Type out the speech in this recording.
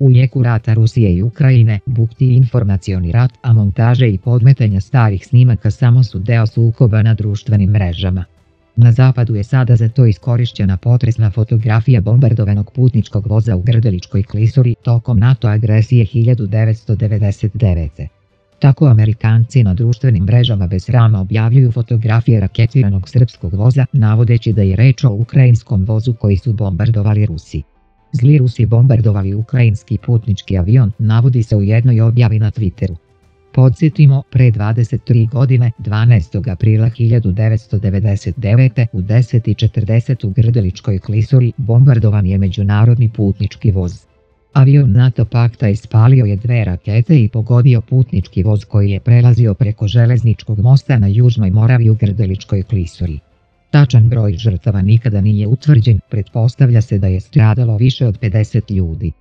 U jeku rata Rusije i Ukrajine, bukti informacioni rat, a montaže i podmetanja starih snimaka samo su deo sukoba na društvenim mrežama. Na zapadu je sada za to iskorišćena potresna fotografija bombardovanog putničkog voza u Grdeličkoj klisuri tokom NATO agresije 1999. Tako Amerikanci na društvenim mrežama bez rama objavljuju fotografije raketiranog srpskog voza, navodeći da je reč o ukrajinskom vozu koji su bombardovali Rusi. Zli Rusi bombardovali ukrajinski putnički avion, navodi se u jednoj objavi na Twitteru. Podsjetimo, pre 23 godine, 12. aprila 1999. u 10.40 u Grdeličkoj klisuri bombardovan je međunarodni putnički voz. Avion NATO pakta ispalio je dve rakete i pogodio putnički voz koji je prelazio preko železničkog mosta na Južnoj Moravi u Grdeličkoj klisuri. Tačan broj žrtava nikada nije utvrđen, pretpostavlja se da je stradalo više od 50 ljudi.